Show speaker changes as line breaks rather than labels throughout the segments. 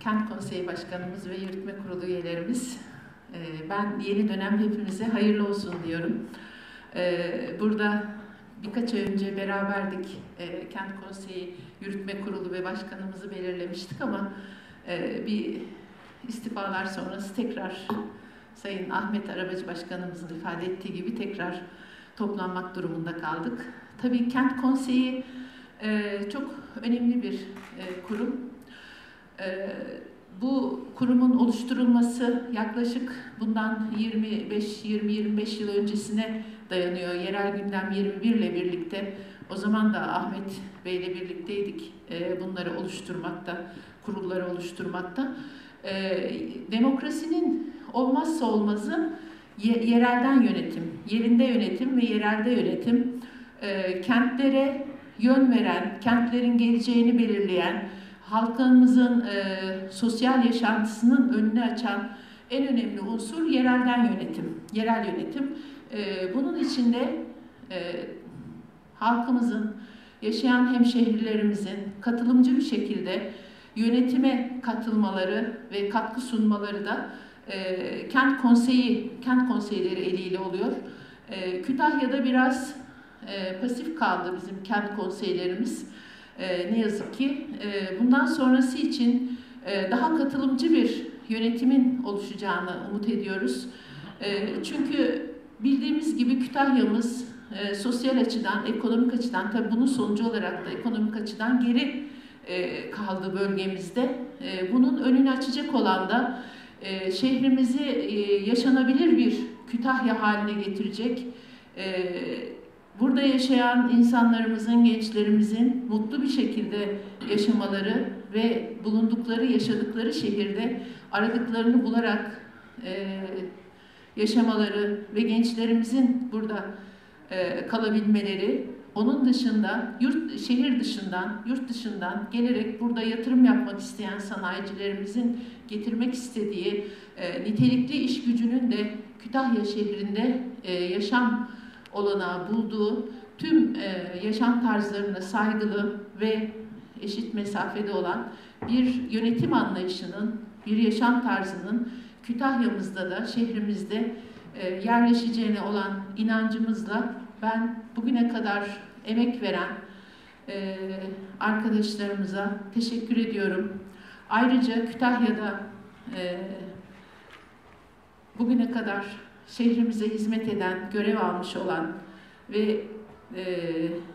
Kent Konseyi Başkanımız ve Yürütme Kurulu üyelerimiz, e, ben yeni dönem hepimize hayırlı olsun diyorum. E, burada birkaç ay önce beraberdik. E, Kent Konseyi Yürütme Kurulu ve Başkanımızı belirlemiştik ama bir istifalar sonrası tekrar Sayın Ahmet Arabacı Başkanımızın ifade ettiği gibi tekrar toplanmak durumunda kaldık. Tabii Kent Konseyi çok önemli bir kurum. E, bu kurumun oluşturulması yaklaşık bundan 25-20-25 yıl öncesine dayanıyor. Yerel gündem 21 ile birlikte o zaman da Ahmet Bey ile birlikteydik e, bunları oluşturmakta, kurulları oluşturmakta. E, demokrasinin olmazsa olmazı yerelden yönetim, yerinde yönetim ve yerelde yönetim, kentlere yön veren, kentlerin geleceğini belirleyen, halkımızın e, sosyal yaşantısının önünü açan en önemli unsur yerelden yönetim, yerel yönetim. E, bunun içinde e, halkımızın, yaşayan hemşehrilerimizin katılımcı bir şekilde yönetime katılmaları ve katkı sunmaları da e, kent konseyi, kent konseyleri eliyle oluyor. E, Kütahya'da biraz e, pasif kaldı bizim kent konseylerimiz. E, ne yazık ki. E, bundan sonrası için e, daha katılımcı bir yönetimin oluşacağını umut ediyoruz. E, çünkü bildiğimiz gibi Kütahya'mız e, sosyal açıdan, ekonomik açıdan, tabii bunun sonucu olarak da ekonomik açıdan geri e, kaldı bölgemizde. E, bunun önünü açacak olan da e, şehrimizi e, yaşanabilir bir Kütahya haline getirecek, e, burada yaşayan insanlarımızın, gençlerimizin mutlu bir şekilde yaşamaları ve bulundukları, yaşadıkları şehirde aradıklarını bularak e, yaşamaları ve gençlerimizin burada e, kalabilmeleri, onun dışında yurt şehir dışından, yurt dışından gelerek burada yatırım yapmak isteyen sanayicilerimizin getirmek istediği e, nitelikli iş gücünün de Kütahya şehrinde e, yaşam olanağı bulduğu tüm e, yaşam tarzlarına saygılı ve eşit mesafede olan bir yönetim anlayışının, bir yaşam tarzının Kütahya'mızda da şehrimizde e, yerleşeceğine olan inancımızla ben bugüne kadar emek veren e, arkadaşlarımıza teşekkür ediyorum. Ayrıca Kütahya'da e, bugüne kadar şehrimize hizmet eden, görev almış olan ve e,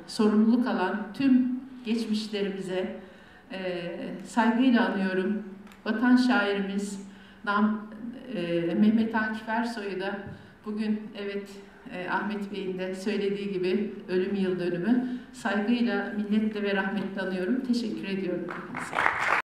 sorumluluk alan tüm geçmişlerimize e, saygıyla anıyorum. Vatan şairimiz Nam, e, Mehmet Akif Ersoy'u da bugün evet e, Ahmet Bey'in de söylediği gibi ölüm yıl dönümü saygıyla, minnetle ve rahmetle anıyorum. Teşekkür ediyorum.